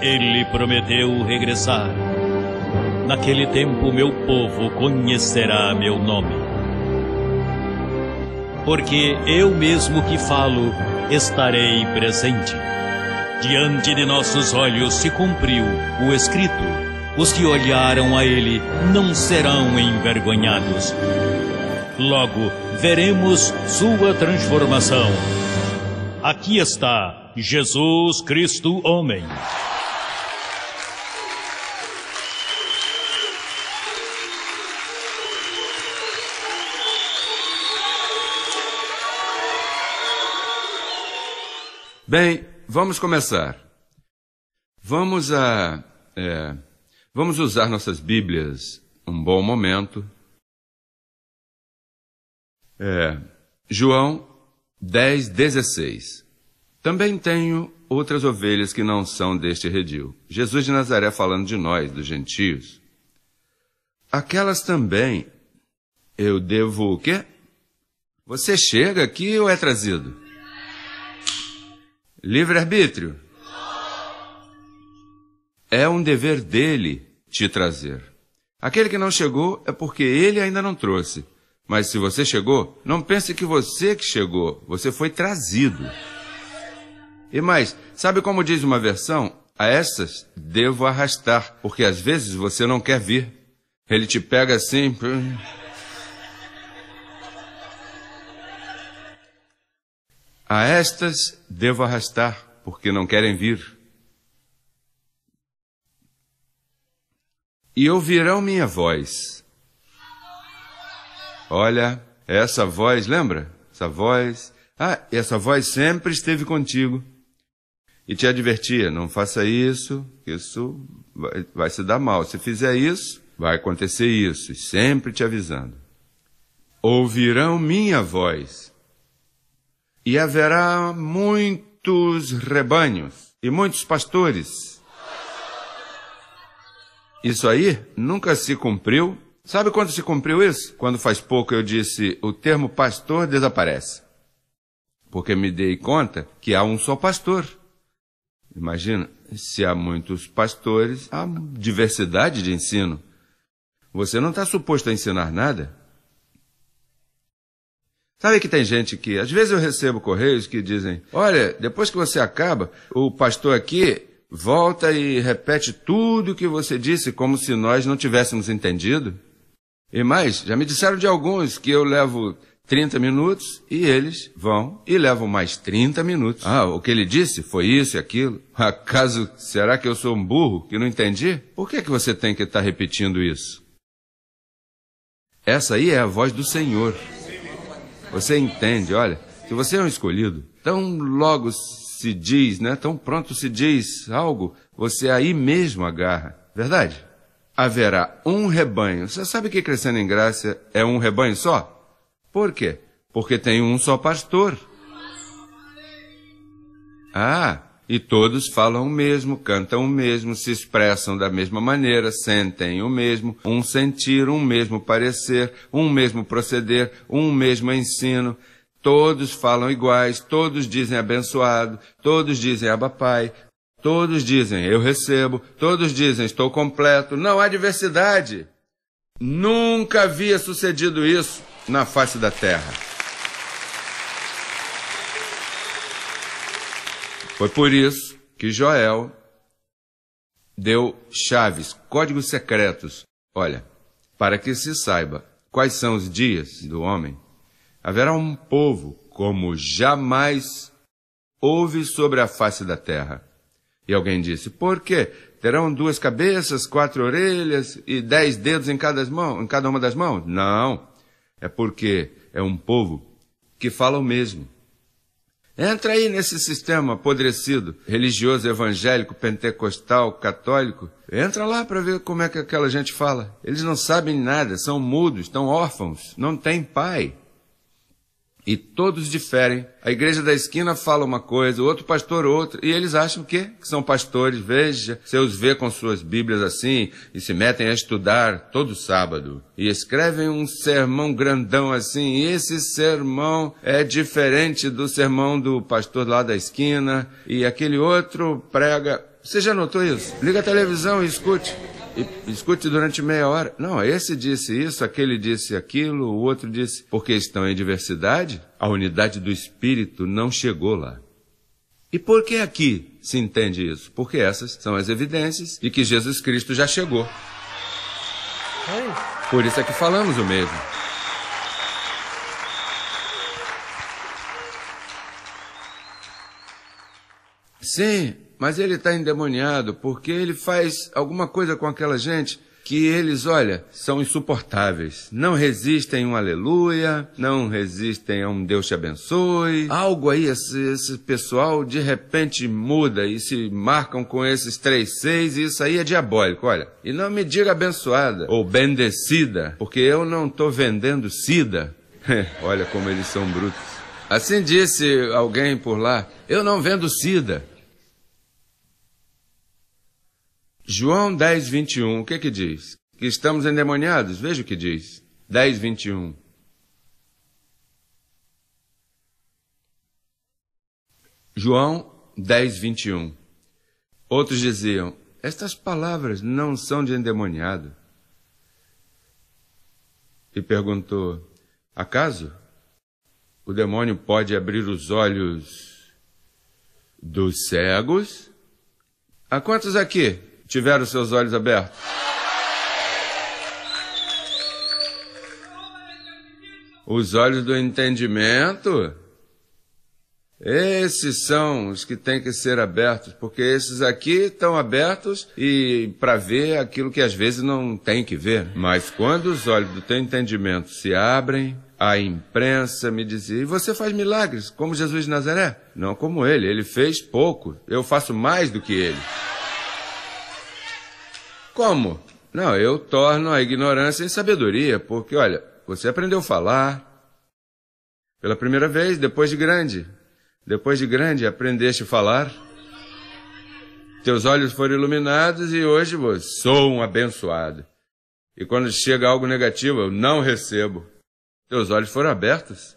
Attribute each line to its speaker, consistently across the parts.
Speaker 1: ele prometeu regressar. Naquele tempo meu povo conhecerá meu nome. Porque eu mesmo que falo, estarei presente. Diante de nossos olhos se cumpriu o escrito: os que olharam a ele não serão envergonhados. Logo veremos sua transformação. Aqui está Jesus Cristo, homem.
Speaker 2: Bem, vamos começar. Vamos a. É, vamos usar nossas Bíblias um bom momento. É, João 10, 16. Também tenho outras ovelhas que não são deste redil. Jesus de Nazaré falando de nós, dos gentios. Aquelas também eu devo o quê? Você chega aqui ou é trazido? Livre-arbítrio. É um dever dele te trazer. Aquele que não chegou é porque ele ainda não trouxe. Mas se você chegou, não pense que você que chegou, você foi trazido. E mais, sabe como diz uma versão? A essas devo arrastar, porque às vezes você não quer vir. Ele te pega assim. A estas devo arrastar, porque não querem vir. E ouvirão minha voz. Olha, essa voz, lembra? Essa voz. Ah, essa voz sempre esteve contigo. E te advertia: não faça isso, isso vai, vai se dar mal. Se fizer isso, vai acontecer isso. E sempre te avisando. Ouvirão minha voz e haverá muitos rebanhos e muitos pastores. Isso aí nunca se cumpriu. Sabe quando se cumpriu isso? Quando faz pouco eu disse o termo pastor desaparece. Porque me dei conta que há um só pastor. Imagina, se há muitos pastores, há diversidade de ensino. Você não está suposto a ensinar nada. Sabe que tem gente que, às vezes eu recebo correios que dizem: olha, depois que você acaba, o pastor aqui volta e repete tudo o que você disse, como se nós não tivéssemos entendido. E mais, já me disseram de alguns que eu levo 30 minutos e eles vão e levam mais 30 minutos. Ah, o que ele disse foi isso e aquilo. Acaso será que eu sou um burro que não entendi? Por que, que você tem que estar repetindo isso? Essa aí é a voz do Senhor. Você entende, olha, se você é um escolhido, tão logo se diz, né? Tão pronto se diz algo, você aí mesmo agarra. Verdade? Haverá um rebanho. Você sabe que crescendo em graça é um rebanho só? Por quê? Porque tem um só pastor. Ah, e todos falam o mesmo, cantam o mesmo, se expressam da mesma maneira, sentem o mesmo, um sentir, um mesmo parecer, um mesmo proceder, um mesmo ensino. Todos falam iguais, todos dizem abençoado, todos dizem abapai, todos dizem eu recebo, todos dizem estou completo. Não há diversidade. Nunca havia sucedido isso na face da terra. Foi por isso que Joel deu chaves, códigos secretos. Olha, para que se saiba quais são os dias do homem, haverá um povo como jamais houve sobre a face da terra. E alguém disse: Por quê? Terão duas cabeças, quatro orelhas e dez dedos em cada, mão, em cada uma das mãos? Não. É porque é um povo que fala o mesmo Entra aí nesse sistema apodrecido, religioso, evangélico, pentecostal, católico. Entra lá para ver como é que aquela gente fala. Eles não sabem nada, são mudos, estão órfãos, não têm pai. E todos diferem. A igreja da esquina fala uma coisa, o outro pastor outra, e eles acham que, que são pastores. Veja, você os vê com suas Bíblias assim e se metem a estudar todo sábado. E escrevem um sermão grandão assim, e esse sermão é diferente do sermão do pastor lá da esquina, e aquele outro prega. Você já notou isso? Liga a televisão e escute e escute durante meia hora. Não, esse disse isso, aquele disse aquilo, o outro disse. Porque estão em diversidade, a unidade do espírito não chegou lá. E por que aqui se entende isso? Porque essas são as evidências de que Jesus Cristo já chegou. Por isso é que falamos o mesmo. Sim, mas ele está endemoniado porque ele faz alguma coisa com aquela gente que eles, olha, são insuportáveis. Não resistem a um aleluia, não resistem a um Deus te abençoe. Algo aí, esse, esse pessoal de repente muda e se marcam com esses três seis e isso aí é diabólico, olha. E não me diga abençoada ou bendecida, porque eu não estou vendendo sida. olha como eles são brutos. Assim disse alguém por lá, eu não vendo sida. João 10, 21, o que que diz? Que estamos endemoniados? Veja o que diz. 10, 21. João 10, 21. Outros diziam: Estas palavras não são de endemoniado. E perguntou: Acaso o demônio pode abrir os olhos dos cegos? Há quantos aqui tiveram seus olhos abertos? Os olhos do entendimento, esses são os que têm que ser abertos, porque esses aqui estão abertos e para ver aquilo que às vezes não tem que ver. Mas quando os olhos do teu entendimento se abrem, a imprensa me dizia: e você faz milagres, como Jesus de Nazaré? Não como ele, ele fez pouco, eu faço mais do que ele. Como? Não, eu torno a ignorância em sabedoria, porque, olha, você aprendeu a falar pela primeira vez, depois de grande. Depois de grande, aprendeste a falar. Teus olhos foram iluminados e hoje você sou um abençoado. E quando chega algo negativo, eu não recebo. Teus olhos foram abertos.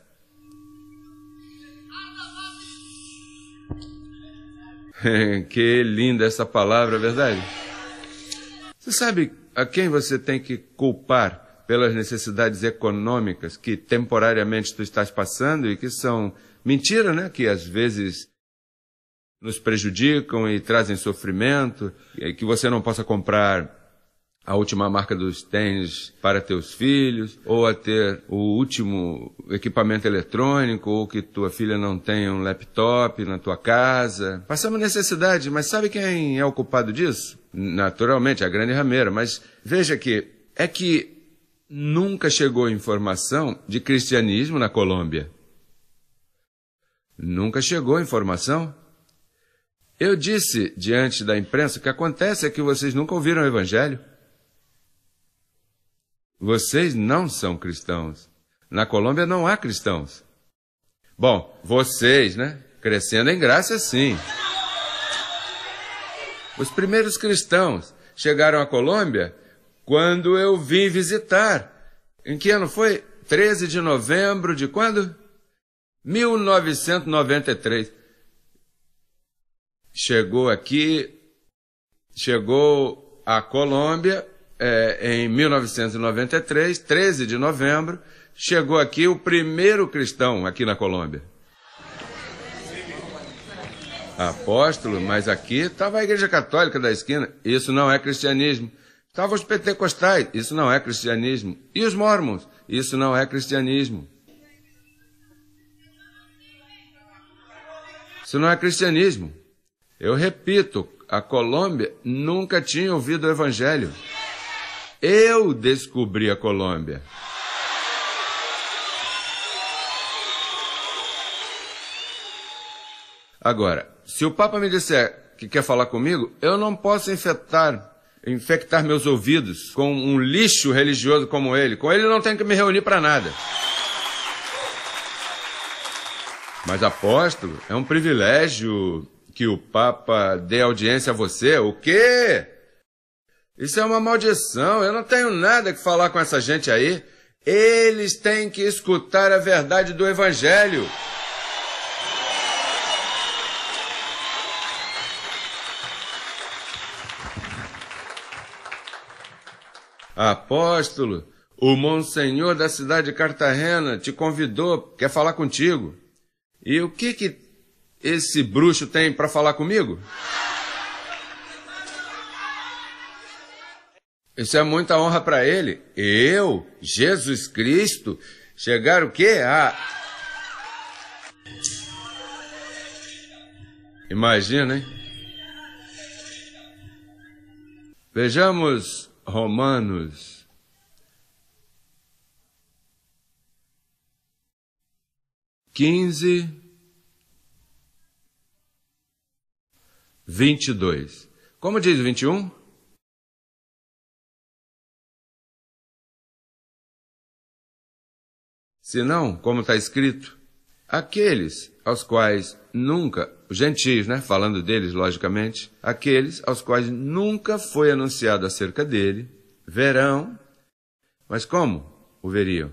Speaker 2: que linda essa palavra, é verdade? Você sabe a quem você tem que culpar pelas necessidades econômicas que temporariamente tu estás passando e que são mentira, né? Que às vezes nos prejudicam e trazem sofrimento, e que você não possa comprar a última marca dos tênis para teus filhos, ou a ter o último equipamento eletrônico, ou que tua filha não tenha um laptop na tua casa. Passamos necessidade, mas sabe quem é o culpado disso? Naturalmente, a grande rameira, mas veja que é que nunca chegou informação de cristianismo na Colômbia. Nunca chegou informação. Eu disse diante da imprensa que acontece é que vocês nunca ouviram o Evangelho. Vocês não são cristãos. Na Colômbia não há cristãos. Bom, vocês, né? Crescendo em graça, sim. Os primeiros cristãos chegaram à Colômbia quando eu vim visitar. Em que ano foi? 13 de novembro de quando? 1993. Chegou aqui, chegou à Colômbia é, em 1993, 13 de novembro, chegou aqui o primeiro cristão aqui na Colômbia. Apóstolo, mas aqui estava a Igreja Católica da esquina. Isso não é cristianismo. Estavam os pentecostais. Isso não é cristianismo. E os mormons. Isso não é cristianismo. Isso não é cristianismo. Eu repito, a Colômbia nunca tinha ouvido o Evangelho. Eu descobri a Colômbia. Agora, se o Papa me disser que quer falar comigo, eu não posso infectar, infectar meus ouvidos com um lixo religioso como ele. Com ele não tenho que me reunir para nada. Mas apóstolo, é um privilégio que o Papa dê audiência a você. O quê? Isso é uma maldição. Eu não tenho nada que falar com essa gente aí. Eles têm que escutar a verdade do Evangelho. Apóstolo, o Monsenhor da cidade de Cartagena te convidou, quer falar contigo. E o que que esse bruxo tem para falar comigo? Isso é muita honra para ele. Eu, Jesus Cristo, chegar o quê? A Imagina, hein? Vejamos Romanos. Quinze, vinte e dois. Como diz vinte e um? Se não, como está escrito, aqueles aos quais nunca, os gentios, né, falando deles logicamente, aqueles aos quais nunca foi anunciado acerca dele, verão, mas como o veriam?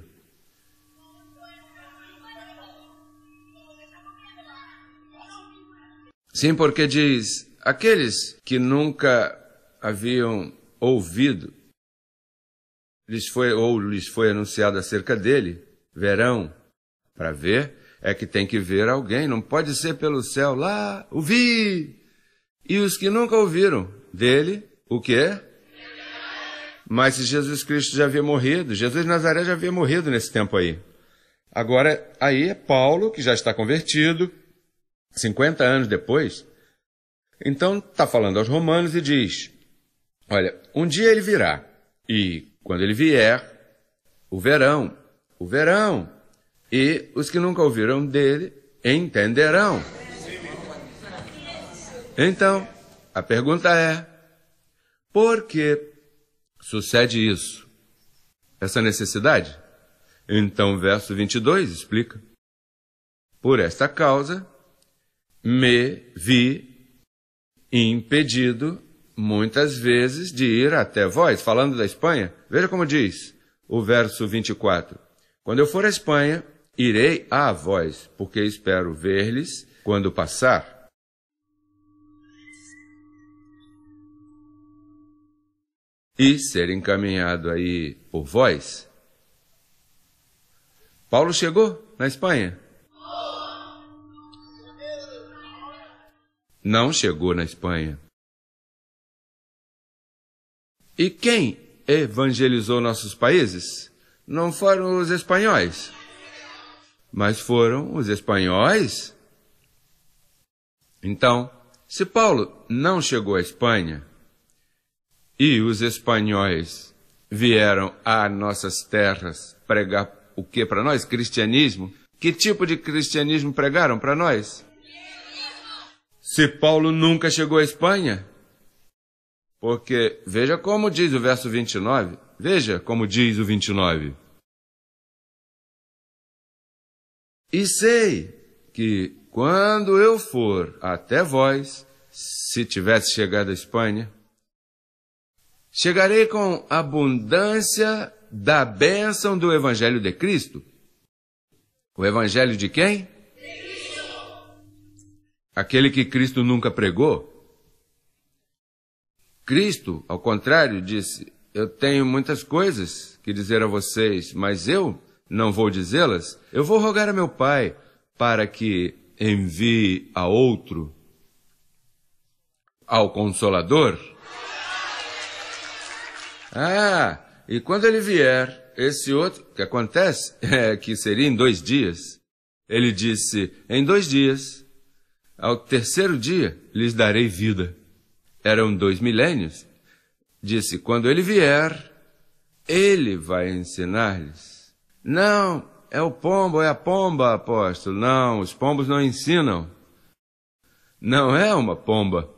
Speaker 2: Sim, porque diz, aqueles que nunca haviam ouvido, lhes foi, ou lhes foi anunciado acerca dele, verão para ver, é que tem que ver alguém, não pode ser pelo céu lá, ouvi. E os que nunca ouviram dele, o quê? Mas se Jesus Cristo já havia morrido, Jesus de Nazaré já havia morrido nesse tempo aí. Agora, aí é Paulo, que já está convertido, 50 anos depois. Então, está falando aos romanos e diz, olha, um dia ele virá, e quando ele vier, o verão, o verão, e os que nunca ouviram dele entenderão. Então, a pergunta é: por que sucede isso? Essa necessidade? Então, verso 22 explica: Por esta causa me vi impedido muitas vezes de ir até vós, falando da Espanha. Veja como diz o verso 24: Quando eu for à Espanha, Irei a vós, porque espero ver-lhes quando passar. E ser encaminhado aí por vós. Paulo chegou na Espanha? Não chegou na Espanha. E quem evangelizou nossos países? Não foram os espanhóis mas foram os espanhóis. Então, se Paulo não chegou à Espanha e os espanhóis vieram a nossas terras pregar o que para nós? Cristianismo. Que tipo de cristianismo pregaram para nós? Se Paulo nunca chegou à Espanha, porque veja como diz o verso 29, veja como diz o 29. E sei que quando eu for até vós, se tivesse chegado à Espanha, chegarei com abundância da bênção do Evangelho de Cristo. O Evangelho de quem? Aquele que Cristo nunca pregou. Cristo, ao contrário, disse: Eu tenho muitas coisas que dizer a vocês, mas eu não vou dizê-las, eu vou rogar a meu Pai para que envie a outro, ao Consolador. Ah, e quando ele vier, esse outro, que acontece, é que seria em dois dias, ele disse, em dois dias, ao terceiro dia lhes darei vida. Eram dois milênios. Disse, quando ele vier, ele vai ensinar-lhes não, é o pombo, é a pomba, apóstolo. Não, os pombos não ensinam. Não é uma pomba.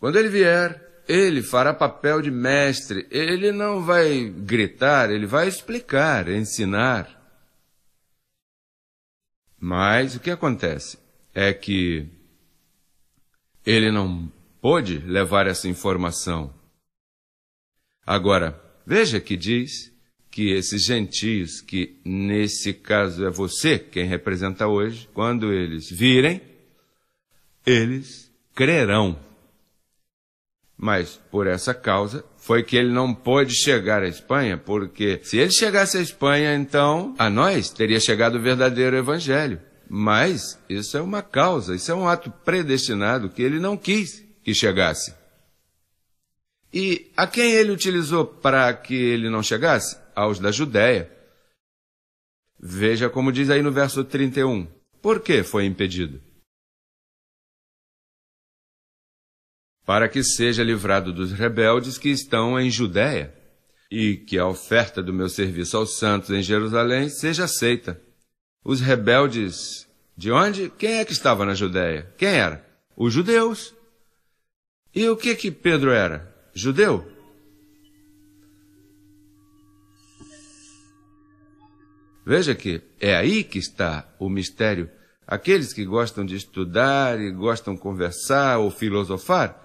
Speaker 2: Quando ele vier, ele fará papel de mestre. Ele não vai gritar, ele vai explicar, ensinar. Mas o que acontece é que ele não pôde levar essa informação. Agora, veja que diz que esses gentios, que nesse caso é você quem representa hoje, quando eles virem, eles crerão. Mas por essa causa foi que ele não pôde chegar à Espanha, porque se ele chegasse à Espanha, então a nós teria chegado o verdadeiro evangelho. Mas isso é uma causa, isso é um ato predestinado que ele não quis que chegasse. E a quem ele utilizou para que ele não chegasse? Aos da Judéia. Veja como diz aí no verso 31. Por que foi impedido? Para que seja livrado dos rebeldes que estão em Judéia, e que a oferta do meu serviço aos santos em Jerusalém seja aceita. Os rebeldes de onde? Quem é que estava na Judéia? Quem era? Os judeus. E o que que Pedro era? Judeu? Veja que é aí que está o mistério. Aqueles que gostam de estudar e gostam de conversar ou filosofar,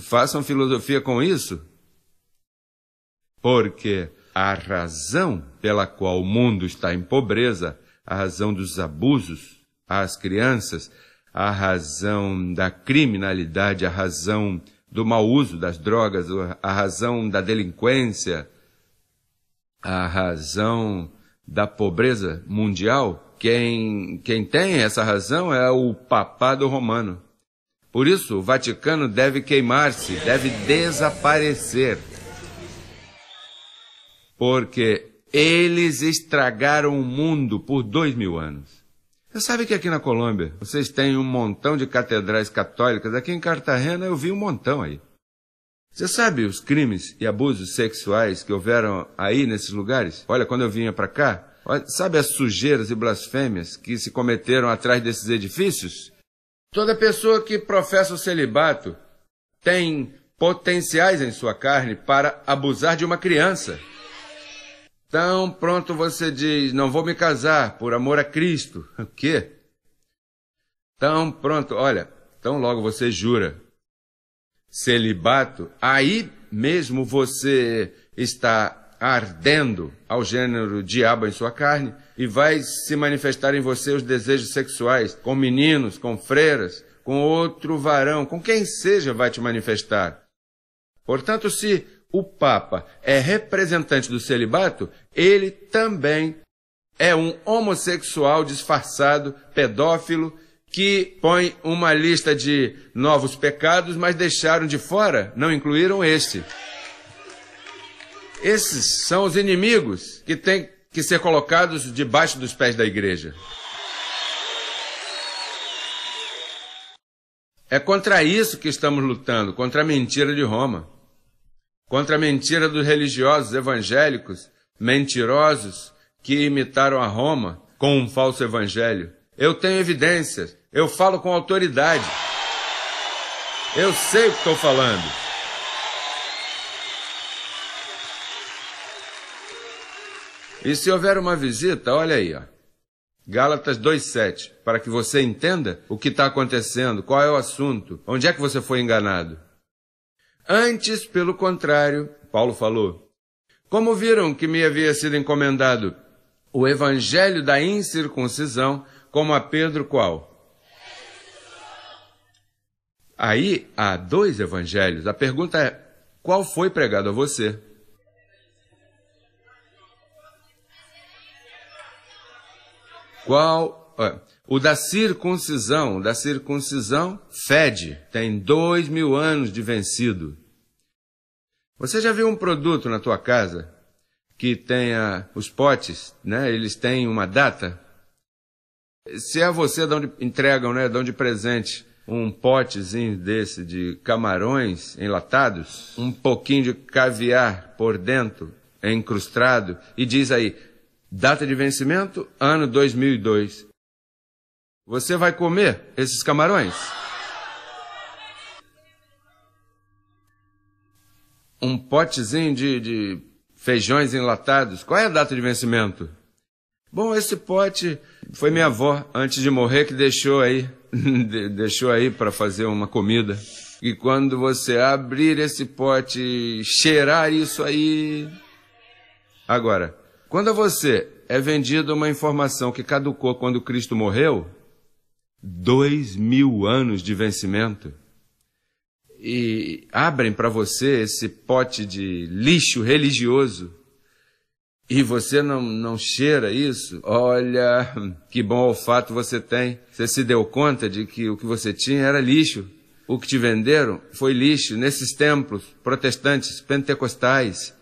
Speaker 2: façam filosofia com isso. Porque a razão pela qual o mundo está em pobreza, a razão dos abusos às crianças, a razão da criminalidade, a razão do mau uso das drogas, a razão da delinquência, a razão da pobreza mundial, quem, quem tem essa razão é o papado romano. Por isso, o Vaticano deve queimar-se, deve desaparecer. Porque eles estragaram o mundo por dois mil anos. Você sabe que aqui na Colômbia vocês têm um montão de catedrais católicas? Aqui em Cartagena eu vi um montão aí. Você sabe os crimes e abusos sexuais que houveram aí nesses lugares? Olha, quando eu vinha para cá, olha, sabe as sujeiras e blasfêmias que se cometeram atrás desses edifícios? Toda pessoa que professa o celibato tem potenciais em sua carne para abusar de uma criança. Tão pronto você diz, não vou me casar por amor a Cristo. O quê? Tão pronto, olha, tão logo você jura celibato, aí mesmo você está ardendo ao gênero diabo em sua carne e vai se manifestar em você os desejos sexuais com meninos, com freiras, com outro varão, com quem seja vai te manifestar. Portanto, se o Papa é representante do celibato, ele também é um homossexual disfarçado, pedófilo, que põe uma lista de novos pecados, mas deixaram de fora, não incluíram este. Esses são os inimigos que têm que ser colocados debaixo dos pés da igreja. É contra isso que estamos lutando, contra a mentira de Roma contra a mentira dos religiosos evangélicos, mentirosos, que imitaram a Roma com um falso evangelho. Eu tenho evidências, eu falo com autoridade. Eu sei o que estou falando. E se houver uma visita, olha aí, ó. Gálatas 2,7, para que você entenda o que está acontecendo, qual é o assunto, onde é que você foi enganado. Antes, pelo contrário, Paulo falou, como viram que me havia sido encomendado o evangelho da incircuncisão, como a Pedro qual? Aí há dois evangelhos. A pergunta é: qual foi pregado a você? Qual? O da circuncisão, da circuncisão fede, tem dois mil anos de vencido. Você já viu um produto na tua casa que tenha os potes, né? Eles têm uma data? Se é você, de, entregam, né? De presente um potezinho desse de camarões enlatados, um pouquinho de caviar por dentro, encrustado, e diz aí, data de vencimento, ano 2002. Você vai comer esses camarões? Um potezinho de, de feijões enlatados. Qual é a data de vencimento? Bom, esse pote foi minha avó, antes de morrer, que deixou aí, deixou aí para fazer uma comida. E quando você abrir esse pote, cheirar isso aí. Agora, quando a você é vendida uma informação que caducou quando Cristo morreu, dois mil anos de vencimento, e abrem para você esse pote de lixo religioso, e você não, não cheira isso, olha, que bom olfato você tem. Você se deu conta de que o que você tinha era lixo. O que te venderam foi lixo nesses templos protestantes, pentecostais.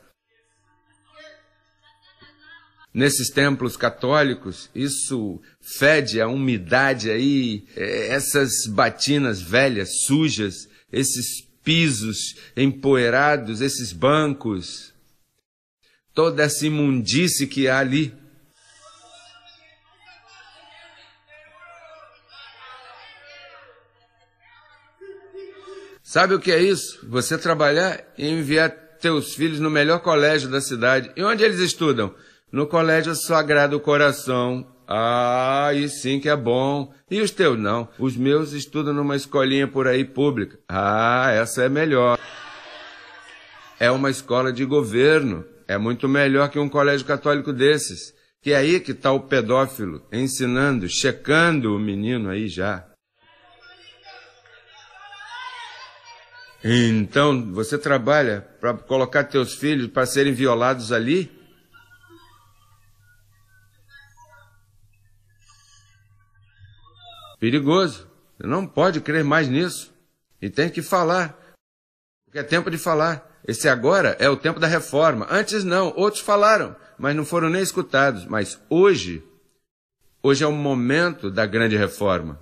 Speaker 2: Nesses templos católicos, isso fede a umidade aí, é, essas batinas velhas, sujas, esses pisos empoeirados, esses bancos, toda essa imundície que há ali. Sabe o que é isso? Você trabalhar e enviar teus filhos no melhor colégio da cidade. E onde eles estudam? No Colégio Sagrado Coração. Ah, e sim que é bom. E os teus não? Os meus estudam numa escolinha por aí pública. Ah, essa é melhor. É uma escola de governo. É muito melhor que um colégio católico desses. Que é aí que está o pedófilo ensinando, checando o menino aí já. Então, você trabalha para colocar teus filhos para serem violados ali? Perigoso. Você não pode crer mais nisso. E tem que falar. Porque é tempo de falar. Esse agora é o tempo da reforma. Antes não, outros falaram, mas não foram nem escutados. Mas hoje, hoje é o momento da grande reforma.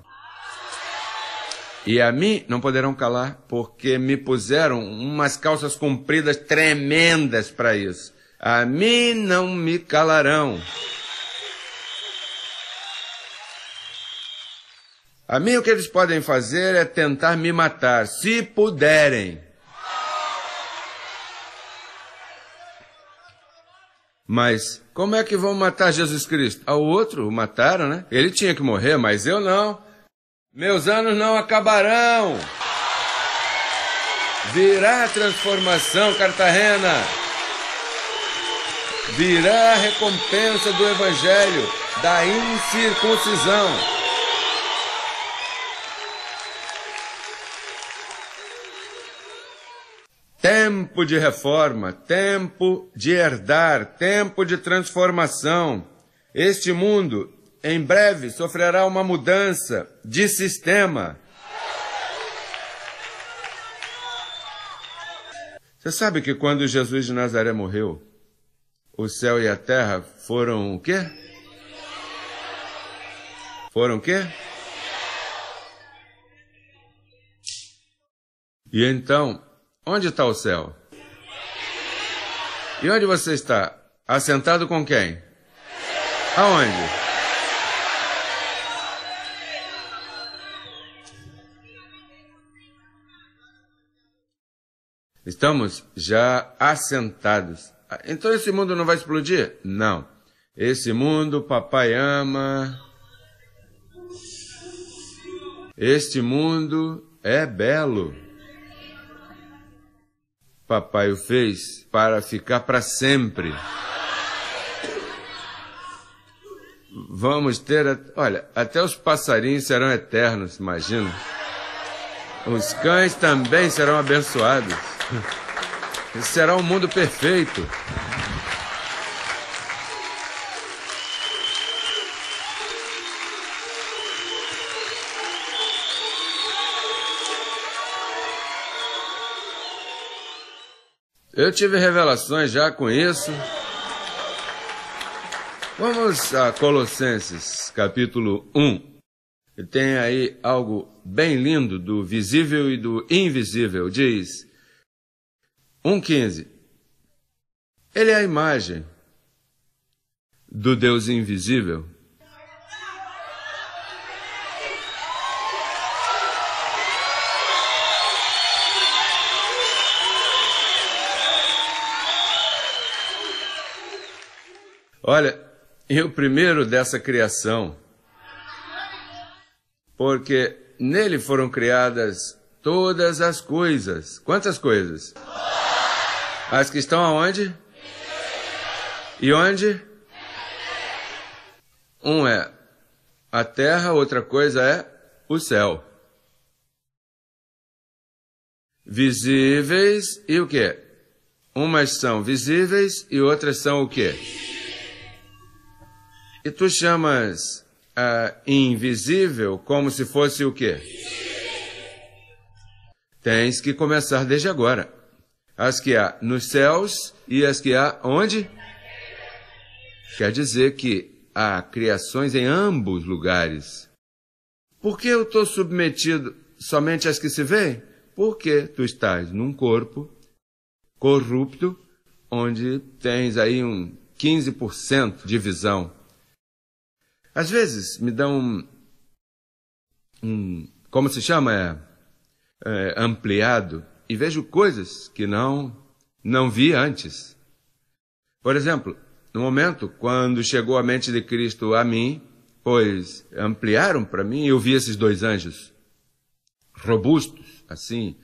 Speaker 2: E a mim não poderão calar, porque me puseram umas calças compridas tremendas para isso. A mim não me calarão. A mim o que eles podem fazer é tentar me matar, se puderem. Mas como é que vão matar Jesus Cristo? Ao outro o mataram, né? Ele tinha que morrer, mas eu não. Meus anos não acabarão. Virá a transformação, Cartagena. Virá a recompensa do Evangelho, da incircuncisão. Tempo de reforma, tempo de herdar, tempo de transformação. Este mundo em breve sofrerá uma mudança de sistema. Você sabe que quando Jesus de Nazaré morreu, o céu e a terra foram o quê? Foram o quê? E então, onde está o céu? E onde você está? Assentado com quem? Aonde? Estamos já assentados. Então esse mundo não vai explodir? Não. Esse mundo papai ama. Este mundo é belo. Papai o fez para ficar para sempre. Vamos ter, olha, até os passarinhos serão eternos, imagina. Os cães também serão abençoados. Será um mundo perfeito. Eu tive revelações já com isso. Vamos a Colossenses, capítulo 1. E tem aí algo bem lindo do visível e do invisível. Diz: 1,15. Ele é a imagem do Deus invisível. Olha, e o primeiro dessa criação, porque nele foram criadas todas as coisas. Quantas coisas? As que estão aonde? E onde? Um é a terra, outra coisa é o céu. Visíveis e o que? Umas são visíveis e outras são o que? E tu chamas uh, invisível como se fosse o quê? Tens que começar desde agora. As que há nos céus e as que há onde? Quer dizer que há criações em ambos lugares. Por que eu estou submetido somente às que se veem? Porque tu estás num corpo corrupto, onde tens aí um 15% de visão. Às vezes me dão um, um como se chama, é, é, ampliado e vejo coisas que não não vi antes. Por exemplo, no momento quando chegou a mente de Cristo a mim, pois ampliaram para mim, eu vi esses dois anjos robustos, assim,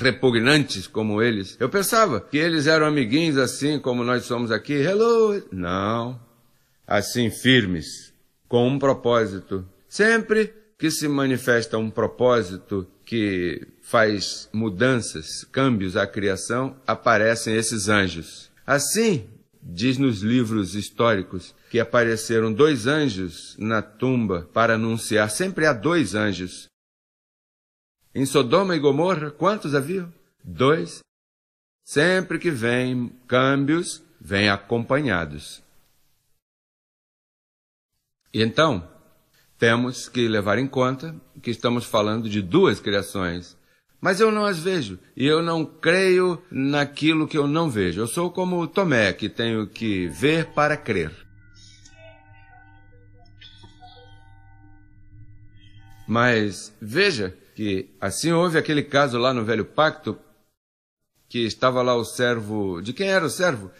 Speaker 2: repugnantes como eles. Eu pensava que eles eram amiguinhos assim como nós somos aqui. Hello! Não assim firmes, com um propósito. Sempre que se manifesta um propósito que faz mudanças, câmbios à criação, aparecem esses anjos. Assim, diz nos livros históricos que apareceram dois anjos na tumba para anunciar, sempre há dois anjos. Em Sodoma e Gomorra, quantos haviam? Dois. Sempre que vem câmbios, vem acompanhados. E então, temos que levar em conta que estamos falando de duas criações. Mas eu não as vejo e eu não creio naquilo que eu não vejo. Eu sou como Tomé, que tenho que ver para crer. Mas veja que assim houve aquele caso lá no Velho Pacto, que estava lá o servo. De quem era o servo?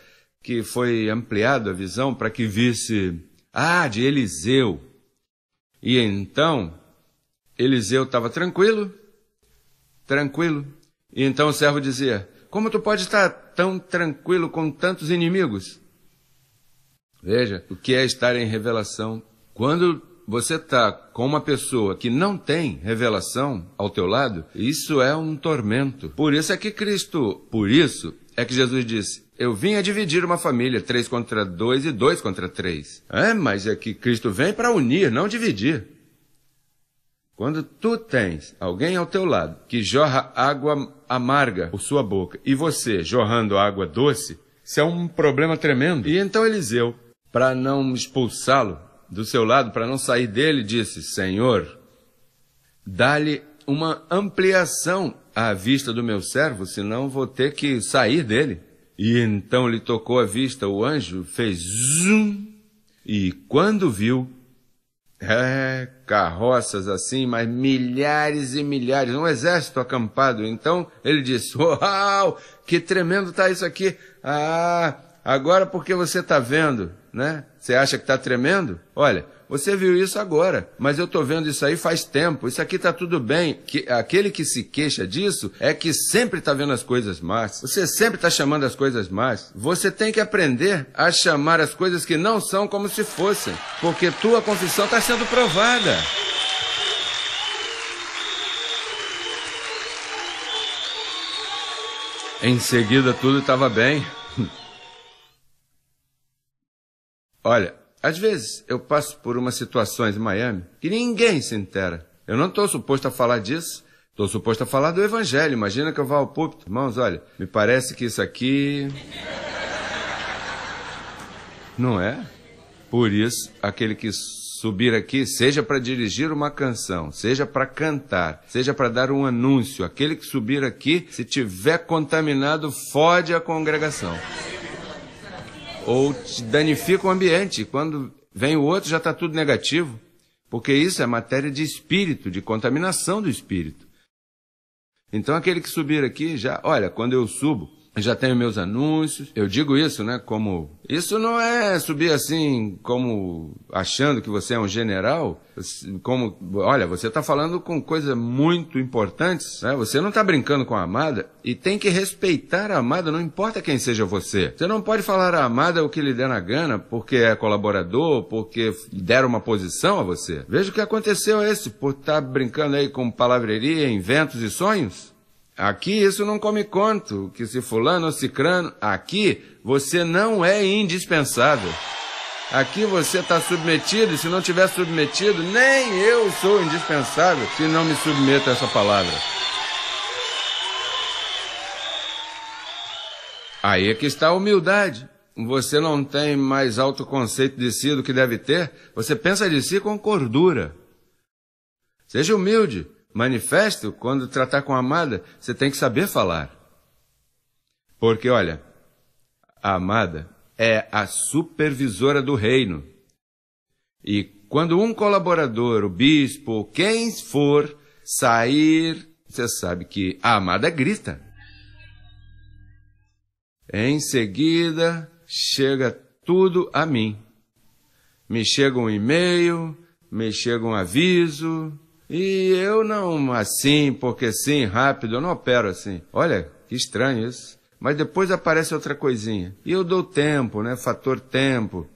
Speaker 2: Que foi ampliado a visão para que visse ah, de Eliseu. E então, Eliseu estava tranquilo, tranquilo. E então o servo dizia: Como tu pode estar tão tranquilo com tantos inimigos? Veja, o que é estar em revelação. Quando você está com uma pessoa que não tem revelação ao teu lado, isso é um tormento. Por isso é que Cristo, por isso é que Jesus disse: eu vim a dividir uma família, três contra dois e dois contra três. É, mas é que Cristo vem para unir, não dividir. Quando tu tens alguém ao teu lado que jorra água amarga por sua boca e você jorrando água doce, isso é um problema tremendo. E então Eliseu, para não expulsá-lo do seu lado, para não sair dele, disse: Senhor, dá-lhe uma ampliação à vista do meu servo, senão vou ter que sair dele. E então lhe tocou a vista o anjo, fez zum, e quando viu, é, carroças assim, mas milhares e milhares, um exército acampado. Então ele disse: Uau, que tremendo está isso aqui. Ah, agora porque você está vendo, né? Você acha que está tremendo? Olha, você viu isso agora, mas eu estou vendo isso aí faz tempo. Isso aqui está tudo bem. Que, aquele que se queixa disso é que sempre está vendo as coisas más. Você sempre está chamando as coisas más. Você tem que aprender a chamar as coisas que não são como se fossem, porque tua confissão está sendo provada. Em seguida tudo estava bem. Olha, às vezes eu passo por umas situações em Miami que ninguém se entera. Eu não estou suposto a falar disso. Estou suposto a falar do Evangelho. Imagina que eu vá ao púlpito. Irmãos, olha, me parece que isso aqui. Não é? Por isso, aquele que subir aqui, seja para dirigir uma canção, seja para cantar, seja para dar um anúncio, aquele que subir aqui, se tiver contaminado, fode a congregação ou danifica o ambiente. Quando vem o outro, já está tudo negativo. Porque isso é matéria de espírito, de contaminação do espírito. Então, aquele que subir aqui já, olha, quando eu subo, já tenho meus anúncios. Eu digo isso, né? Como. Isso não é subir assim, como achando que você é um general. Como. Olha, você está falando com coisas muito importantes, né? Você não está brincando com a amada e tem que respeitar a amada, não importa quem seja você. Você não pode falar a amada o que lhe der na gana, porque é colaborador, porque deram uma posição a você. Veja o que aconteceu a esse, por estar tá brincando aí com palavreria, inventos e sonhos. Aqui isso não come conto, que se fulano ou cicrano, aqui você não é indispensável. Aqui você está submetido, e se não tiver submetido, nem eu sou indispensável se não me submeto a essa palavra. Aí é que está a humildade. Você não tem mais alto conceito de si do que deve ter, você pensa de si com cordura. Seja humilde, manifesto, quando tratar com a amada, você tem que saber falar. Porque, olha, a amada é a supervisora do reino. E quando um colaborador, o bispo, quem for, sair, você sabe que a amada grita. Em seguida, chega tudo a mim. Me chega um e-mail, me chega um aviso, e eu não assim, porque sim, rápido, eu não opero assim. Olha, que estranho isso. Mas depois aparece outra coisinha. E eu dou tempo, né? Fator tempo.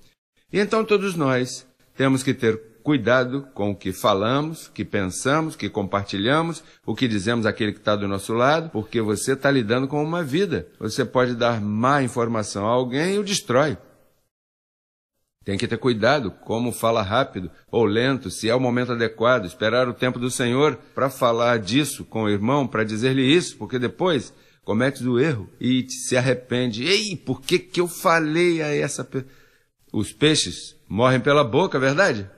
Speaker 2: E então todos nós temos que ter cuidado com o que falamos, que pensamos, que compartilhamos, o que dizemos àquele que está do nosso lado, porque você está lidando com uma vida. Você pode dar má informação a alguém e o destrói. Tem que ter cuidado como fala rápido ou lento, se é o momento adequado, esperar o tempo do Senhor para falar disso com o irmão, para dizer-lhe isso, porque depois cometes o erro e se arrepende. Ei, por que, que eu falei a essa pe... Os peixes morrem pela boca, é verdade?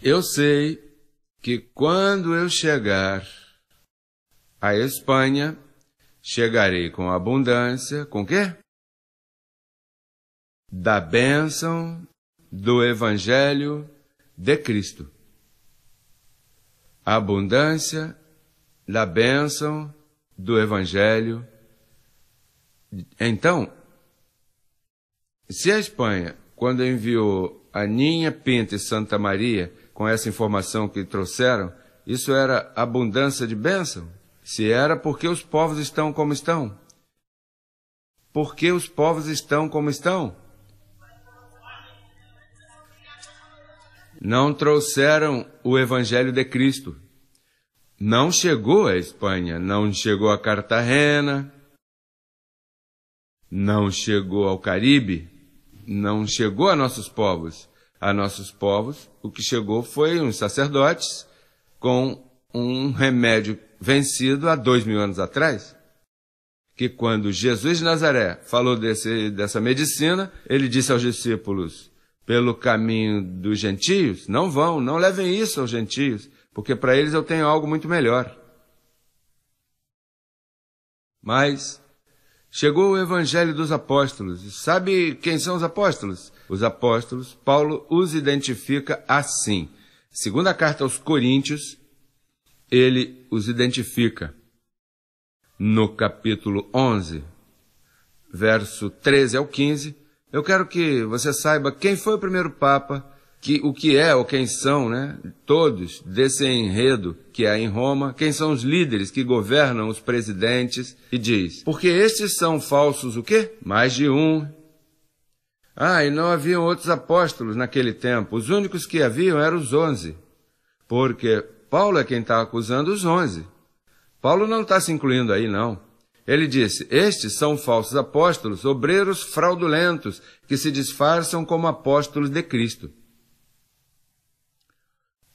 Speaker 2: Eu sei que quando eu chegar à Espanha, chegarei com abundância, com quê? Da bênção do Evangelho de Cristo. A abundância da bênção do Evangelho. Então, se a Espanha, quando enviou Aninha Pinta e Santa Maria com essa informação que trouxeram, isso era abundância de bênção? Se era porque os povos estão como estão? Porque os povos estão como estão? Não trouxeram o Evangelho de Cristo. Não chegou à Espanha, não chegou a Cartagena, não chegou ao Caribe, não chegou a nossos povos. A nossos povos, o que chegou foi uns sacerdotes com um remédio vencido há dois mil anos atrás. Que quando Jesus de Nazaré falou desse, dessa medicina, ele disse aos discípulos: pelo caminho dos gentios, não vão, não levem isso aos gentios, porque para eles eu tenho algo muito melhor. Mas chegou o evangelho dos apóstolos. Sabe quem são os apóstolos? Os apóstolos, Paulo os identifica assim. Segunda carta aos Coríntios, ele os identifica no capítulo 11, verso 13 ao 15, eu quero que você saiba quem foi o primeiro Papa, que, o que é ou quem são, né? Todos desse enredo que há em Roma, quem são os líderes que governam os presidentes, e diz, porque estes são falsos o quê? Mais de um. Ah, e não haviam outros apóstolos naquele tempo. Os únicos que haviam eram os onze. Porque Paulo é quem está acusando os onze. Paulo não está se incluindo aí, não. Ele disse: Estes são falsos apóstolos, obreiros fraudulentos, que se disfarçam como apóstolos de Cristo.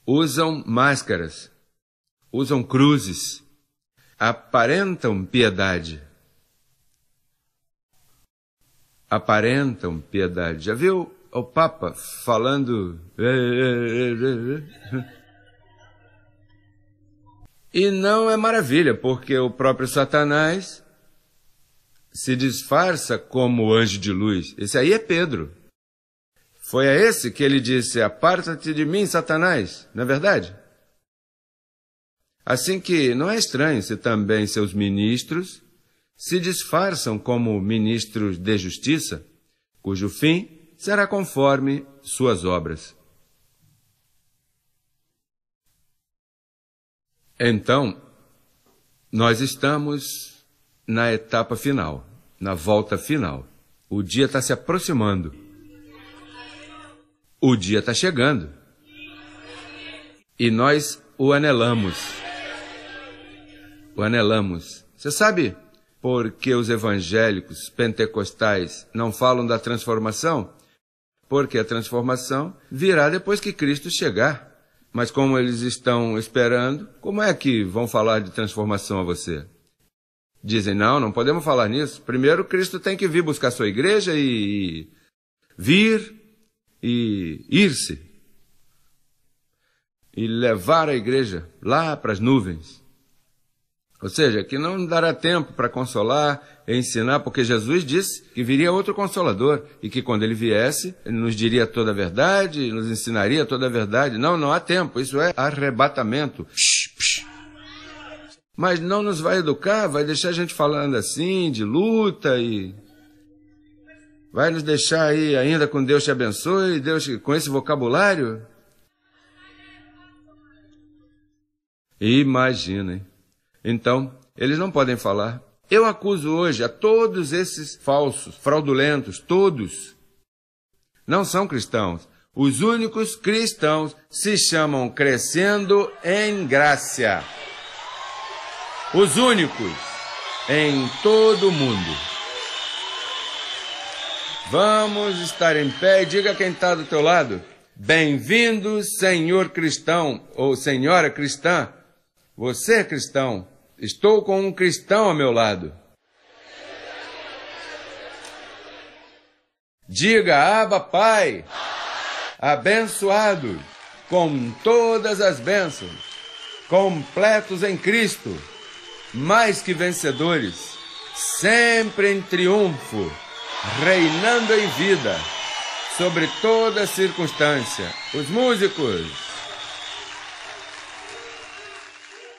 Speaker 2: Usam máscaras, usam cruzes, aparentam piedade. Aparentam piedade. Já viu o Papa falando. E não é maravilha, porque o próprio Satanás se disfarça como anjo de luz. Esse aí é Pedro. Foi a esse que ele disse: Aparta-te de mim, Satanás. Não é verdade? Assim que não é estranho se também seus ministros se disfarçam como ministros de justiça, cujo fim será conforme suas obras. Então, nós estamos na etapa final, na volta final. O dia está se aproximando. O dia está chegando. E nós o anelamos. O anelamos. Você sabe por que os evangélicos pentecostais não falam da transformação? Porque a transformação virá depois que Cristo chegar. Mas como eles estão esperando, como é que vão falar de transformação a você? Dizem, não, não podemos falar nisso. Primeiro, Cristo tem que vir buscar sua igreja e vir e ir-se. E levar a igreja lá para as nuvens. Ou seja, que não dará tempo para consolar e ensinar, porque Jesus disse que viria outro consolador e que quando ele viesse, ele nos diria toda a verdade, nos ensinaria toda a verdade. Não, não há tempo, isso é arrebatamento. Mas não nos vai educar, vai deixar a gente falando assim, de luta e. Vai nos deixar aí ainda com Deus te abençoe, Deus com esse vocabulário? Imaginem. Então, eles não podem falar. Eu acuso hoje a todos esses falsos, fraudulentos, todos. Não são cristãos. Os únicos cristãos se chamam crescendo em graça. Os únicos em todo o mundo. Vamos estar em pé e diga quem está do teu lado. Bem-vindo, senhor cristão ou senhora cristã. Você é cristão. Estou com um cristão ao meu lado. Diga, Abba Pai, abençoado com todas as bênçãos, completos em Cristo, mais que vencedores, sempre em triunfo, reinando em vida, sobre toda circunstância. Os músicos.